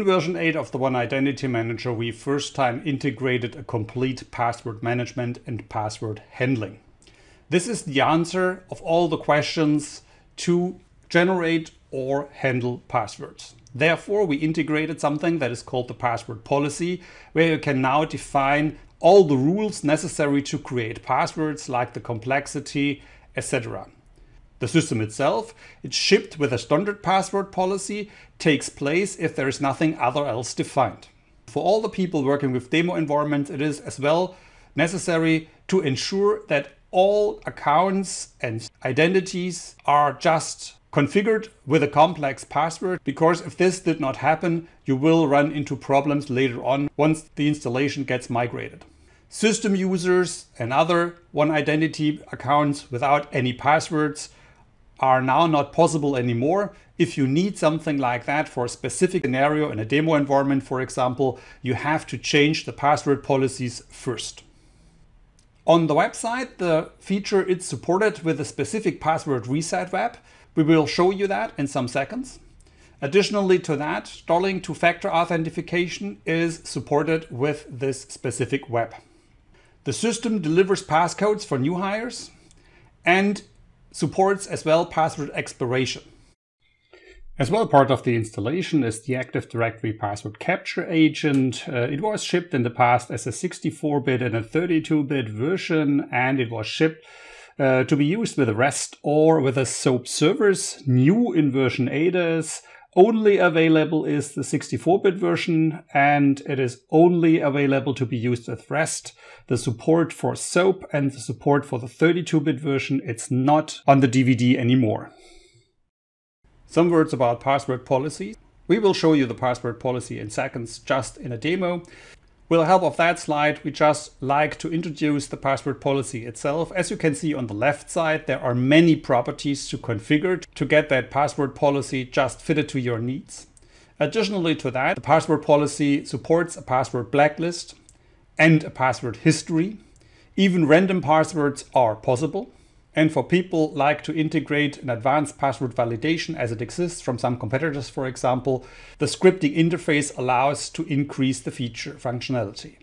In version 8 of the One Identity Manager, we first time integrated a complete password management and password handling. This is the answer of all the questions to generate or handle passwords. Therefore, we integrated something that is called the password policy, where you can now define all the rules necessary to create passwords, like the complexity, etc. The system itself, it's shipped with a standard password policy, takes place if there is nothing other else defined. For all the people working with demo environments, it is as well necessary to ensure that all accounts and identities are just configured with a complex password because if this did not happen, you will run into problems later on once the installation gets migrated. System users and other One Identity accounts without any passwords are now not possible anymore. If you need something like that for a specific scenario in a demo environment, for example, you have to change the password policies first. On the website, the feature is supported with a specific password reset web. We will show you that in some seconds. Additionally to that, Starling two-factor authentication is supported with this specific web. The system delivers passcodes for new hires and supports as well password expiration. As well, part of the installation is the Active Directory password capture agent. Uh, it was shipped in the past as a 64-bit and a 32-bit version, and it was shipped uh, to be used with REST or with a SOAP servers. New in version 8 is only available is the 64-bit version, and it is only available to be used with REST. The support for SOAP and the support for the 32-bit version, it's not on the DVD anymore. Some words about password policy. We will show you the password policy in seconds just in a demo. With the help of that slide, we just like to introduce the password policy itself. As you can see on the left side, there are many properties to configure to get that password policy just fitted to your needs. Additionally to that, the password policy supports a password blacklist and a password history. Even random passwords are possible. And for people like to integrate an advanced password validation as it exists from some competitors, for example, the scripting interface allows to increase the feature functionality.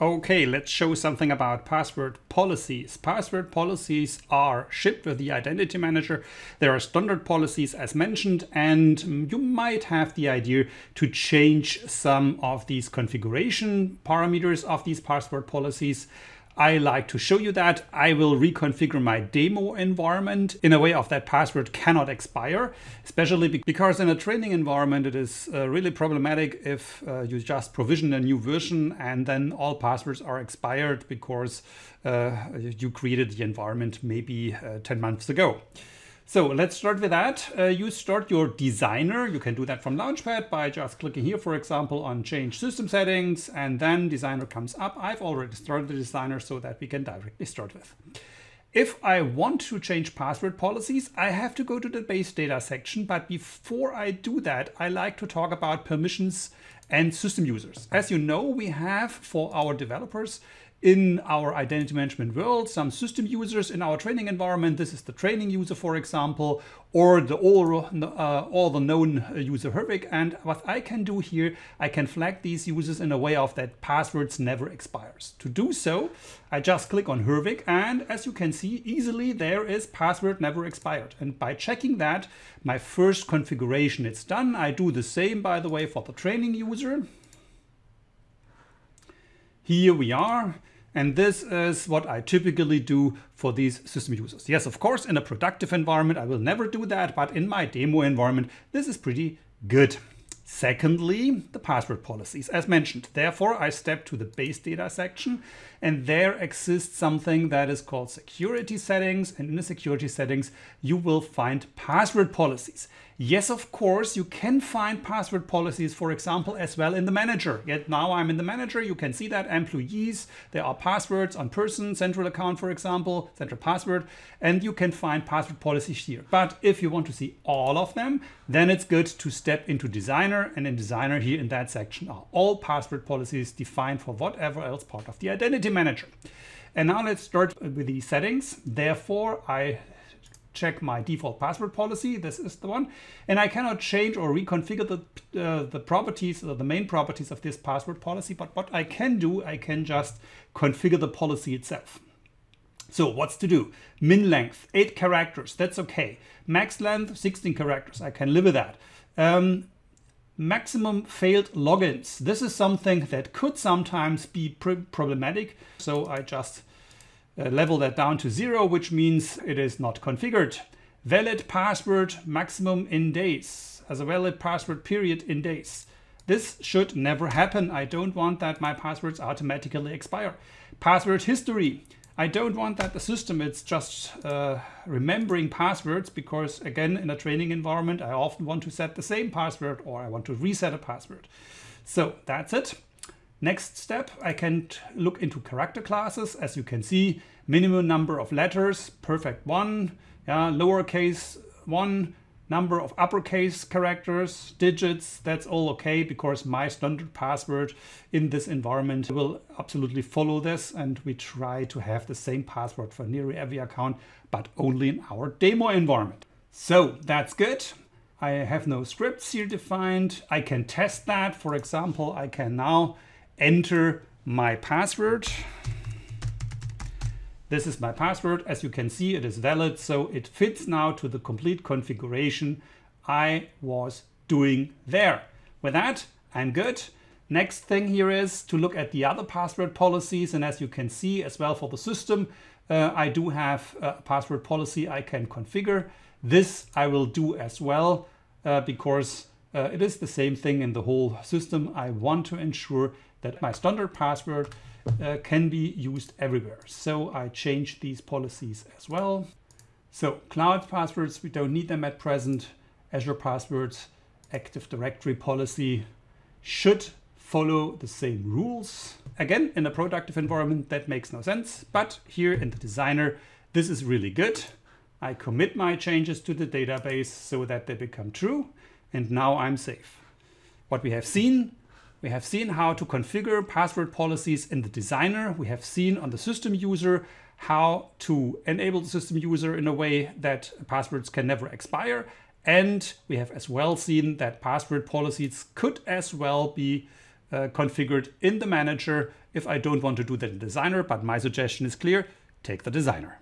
Okay, let's show something about password policies. Password policies are shipped with the Identity Manager. There are standard policies as mentioned, and you might have the idea to change some of these configuration parameters of these password policies. I like to show you that. I will reconfigure my demo environment in a way of that password cannot expire, especially because in a training environment, it is uh, really problematic if uh, you just provision a new version and then all passwords are expired because uh, you created the environment maybe uh, 10 months ago. So let's start with that. Uh, you start your designer. You can do that from Launchpad by just clicking here, for example, on change system settings, and then designer comes up. I've already started the designer so that we can directly start with. If I want to change password policies, I have to go to the base data section. But before I do that, I like to talk about permissions and system users. As you know, we have for our developers in our identity management world, some system users in our training environment. This is the training user, for example, or the all, uh, all the known user Herwig. And what I can do here, I can flag these users in a way of that passwords never expires. To do so, I just click on Herwig and as you can see easily there is password never expired. And by checking that, my first configuration is done. I do the same, by the way, for the training user. Here we are. And this is what I typically do for these system users. Yes, of course, in a productive environment, I will never do that, but in my demo environment, this is pretty good. Secondly, the password policies, as mentioned. Therefore, I step to the base data section and there exists something that is called security settings. And in the security settings, you will find password policies. Yes, of course, you can find password policies, for example, as well in the manager. Yet now I'm in the manager, you can see that employees, there are passwords on person, central account, for example, central password, and you can find password policies here. But if you want to see all of them, then it's good to step into designer and in designer here in that section are all password policies defined for whatever else part of the identity manager. And now let's start with the settings. Therefore, I check my default password policy. This is the one. And I cannot change or reconfigure the, uh, the properties or the main properties of this password policy. But what I can do, I can just configure the policy itself. So what's to do? Min length, 8 characters, that's okay. Max length, 16 characters, I can live with that. Um, maximum failed logins. This is something that could sometimes be pr problematic. So I just uh, level that down to zero, which means it is not configured. Valid password maximum in days, as a valid password period in days. This should never happen. I don't want that my passwords automatically expire. Password history. I don't want that the system it's just uh, remembering passwords because again in a training environment I often want to set the same password or I want to reset a password. So that's it. Next step, I can look into character classes. As you can see, minimum number of letters, perfect one, yeah, lowercase one, number of uppercase characters, digits, that's all okay because my standard password in this environment will absolutely follow this and we try to have the same password for nearly every account, but only in our demo environment. So that's good. I have no scripts here defined. I can test that. For example, I can now enter my password. This is my password. As you can see, it is valid. So it fits now to the complete configuration I was doing there. With that, I'm good. Next thing here is to look at the other password policies. And as you can see as well for the system, uh, I do have a password policy I can configure. This I will do as well uh, because uh, it is the same thing in the whole system. I want to ensure that my standard password uh, can be used everywhere. So I change these policies as well. So cloud passwords, we don't need them at present. Azure passwords, Active Directory policy should follow the same rules. Again, in a productive environment, that makes no sense. But here in the designer, this is really good. I commit my changes to the database so that they become true. And now I'm safe. What we have seen we have seen how to configure password policies in the designer. We have seen on the system user how to enable the system user in a way that passwords can never expire. And we have as well seen that password policies could as well be uh, configured in the manager if I don't want to do that in designer. But my suggestion is clear, take the designer.